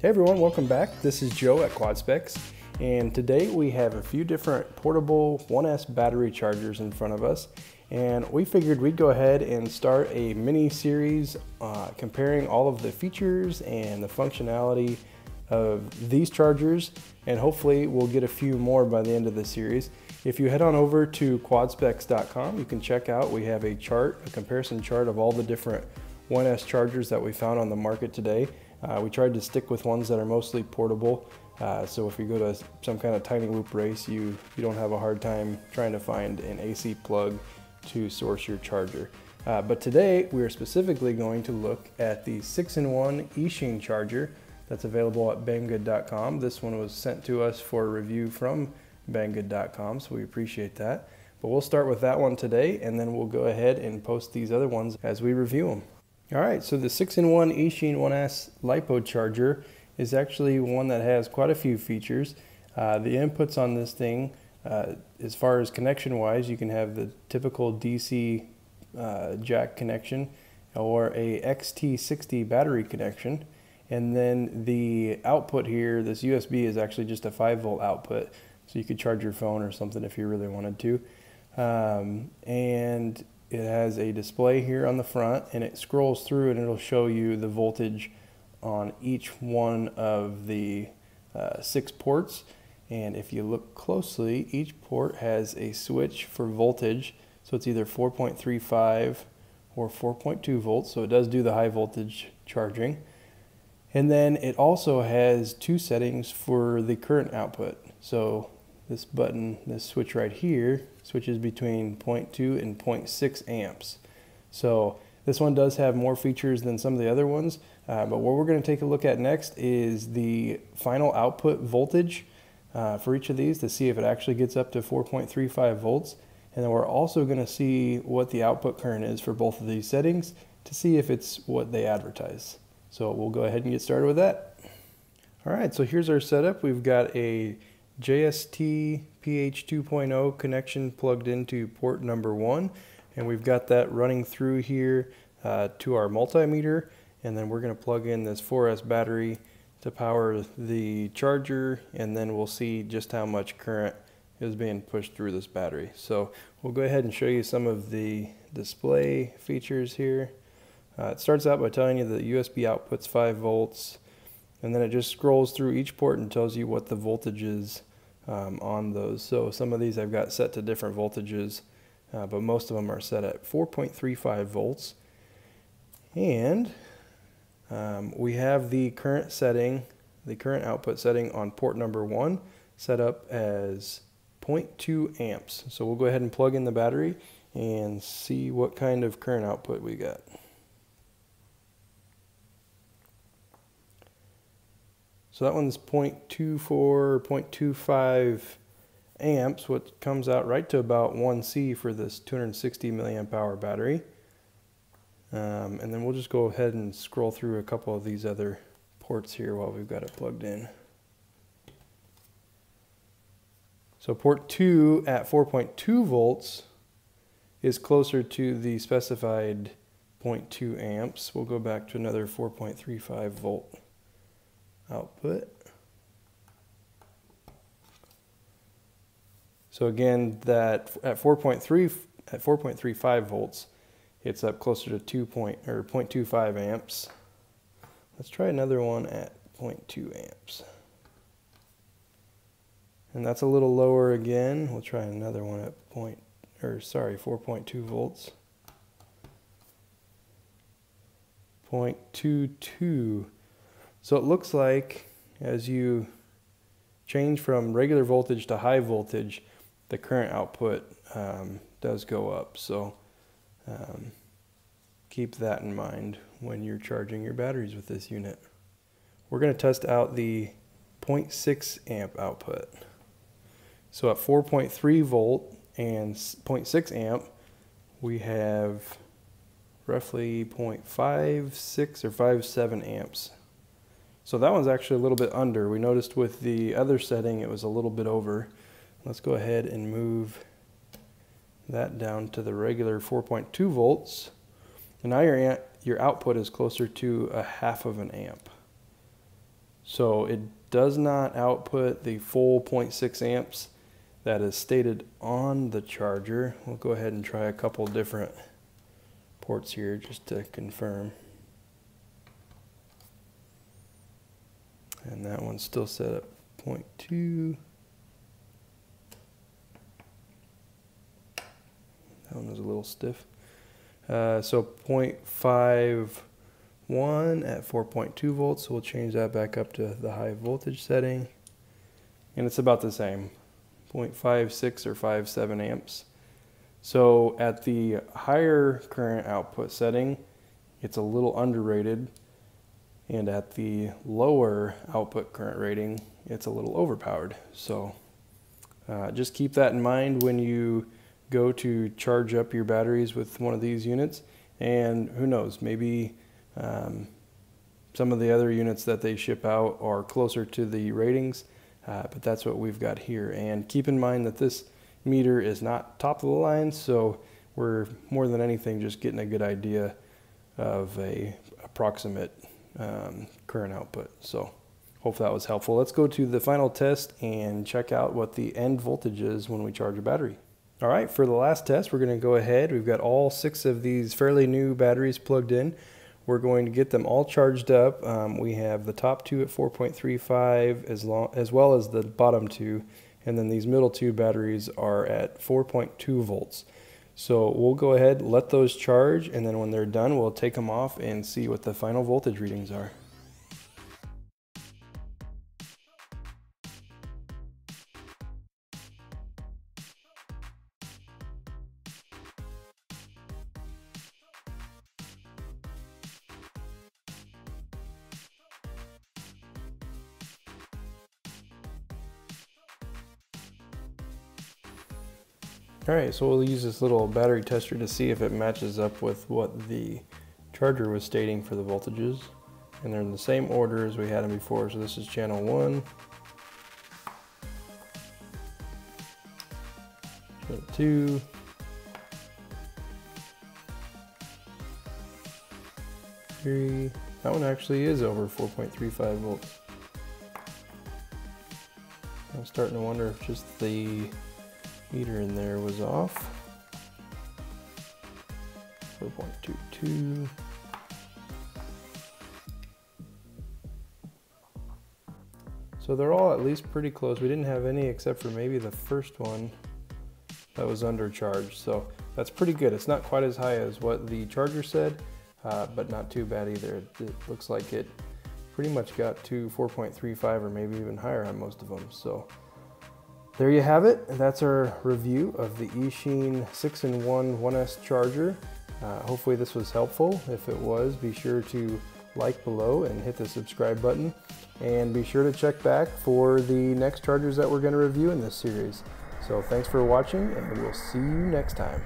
Hey everyone, welcome back. This is Joe at QuadSpex, and today we have a few different portable 1S battery chargers in front of us, and we figured we'd go ahead and start a mini series uh, comparing all of the features and the functionality of these chargers, and hopefully we'll get a few more by the end of the series. If you head on over to quadspex.com, you can check out, we have a chart, a comparison chart of all the different 1S chargers that we found on the market today. Uh, we tried to stick with ones that are mostly portable. Uh, so if you go to some kind of tiny whoop race, you, you don't have a hard time trying to find an AC plug to source your charger. Uh, but today we are specifically going to look at the 6-in-1 Eachine charger that's available at banggood.com. This one was sent to us for review from banggood.com, so we appreciate that. But we'll start with that one today, and then we'll go ahead and post these other ones as we review them. All right, so the 6-in-1 Eachine 1S LiPo charger is actually one that has quite a few features. Uh, the inputs on this thing, uh, as far as connection-wise, you can have the typical DC uh, jack connection or a XT60 battery connection. And then the output here, this USB is actually just a 5 volt output. So you could charge your phone or something if you really wanted to. Um, and it has a display here on the front and it scrolls through and it'll show you the voltage on each one of the uh, six ports. And if you look closely each port has a switch for voltage. So it's either 4.35 or 4.2 volts so it does do the high voltage charging. And then it also has two settings for the current output. So this button, this switch right here, switches between 0.2 and 0.6 amps. So this one does have more features than some of the other ones, uh, but what we're going to take a look at next is the final output voltage uh, for each of these to see if it actually gets up to 4.35 volts. And then we're also going to see what the output current is for both of these settings to see if it's what they advertise. So we'll go ahead and get started with that. All right, so here's our setup. We've got a JST PH 2.0 connection plugged into port number one. And we've got that running through here uh, to our multimeter. And then we're going to plug in this 4S battery to power the charger. And then we'll see just how much current is being pushed through this battery. So we'll go ahead and show you some of the display features here. Uh, it starts out by telling you that the USB output's 5 volts. And then it just scrolls through each port and tells you what the voltage is um, on those. So some of these I've got set to different voltages, uh, but most of them are set at 4.35 volts. And um, we have the current setting, the current output setting on port number one set up as 0.2 amps. So we'll go ahead and plug in the battery and see what kind of current output we got. So that one's 0.24, 0.25 amps, what comes out right to about 1C for this 260 milliamp hour battery. Um, and then we'll just go ahead and scroll through a couple of these other ports here while we've got it plugged in. So port 2 at 4.2 volts is closer to the specified 0.2 amps. We'll go back to another 4.35 volt output. So again, that at 4.3 at 4.35 volts, it's up closer to 2 point or 0.25 amps. Let's try another one at 0.2 amps. And that's a little lower again. We'll try another one at point or sorry, 4.2 volts. 0.22 so it looks like as you change from regular voltage to high voltage, the current output um, does go up. So um, keep that in mind when you're charging your batteries with this unit. We're going to test out the 0.6 amp output. So at 4.3 volt and 0.6 amp, we have roughly 0.56 or 57 amps so that one's actually a little bit under. We noticed with the other setting it was a little bit over. Let's go ahead and move that down to the regular 4.2 volts. And now your, your output is closer to a half of an amp. So it does not output the full 0.6 amps that is stated on the charger. We'll go ahead and try a couple different ports here just to confirm. And that one's still set at 0.2. That one was a little stiff. Uh, so 0.51 at 4.2 volts. So we'll change that back up to the high voltage setting. And it's about the same, 0.56 or 57 amps. So at the higher current output setting, it's a little underrated. And at the lower output current rating, it's a little overpowered. So uh, just keep that in mind when you go to charge up your batteries with one of these units. And who knows, maybe um, some of the other units that they ship out are closer to the ratings, uh, but that's what we've got here. And keep in mind that this meter is not top of the line, so we're more than anything just getting a good idea of a approximate um, current output. So hope that was helpful. Let's go to the final test and check out what the end voltage is when we charge a battery. All right, for the last test, we're going to go ahead. We've got all six of these fairly new batteries plugged in. We're going to get them all charged up. Um, we have the top two at 4.35 as, long, as well as the bottom two. And then these middle two batteries are at 4.2 volts. So we'll go ahead, let those charge, and then when they're done, we'll take them off and see what the final voltage readings are. All right, so we'll use this little battery tester to see if it matches up with what the charger was stating for the voltages. And they're in the same order as we had them before. So this is channel one. Channel two. Three. That one actually is over 4.35 volts. I'm starting to wonder if just the meter in there was off. 4.22. So they're all at least pretty close. We didn't have any except for maybe the first one that was undercharged. So that's pretty good. It's not quite as high as what the charger said, uh, but not too bad either. It looks like it pretty much got to 4.35 or maybe even higher on most of them. So there you have it. That's our review of the Eachine 6-in-1 1S charger. Uh, hopefully this was helpful. If it was, be sure to like below and hit the subscribe button. And be sure to check back for the next chargers that we're going to review in this series. So thanks for watching and we'll see you next time.